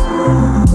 Oh.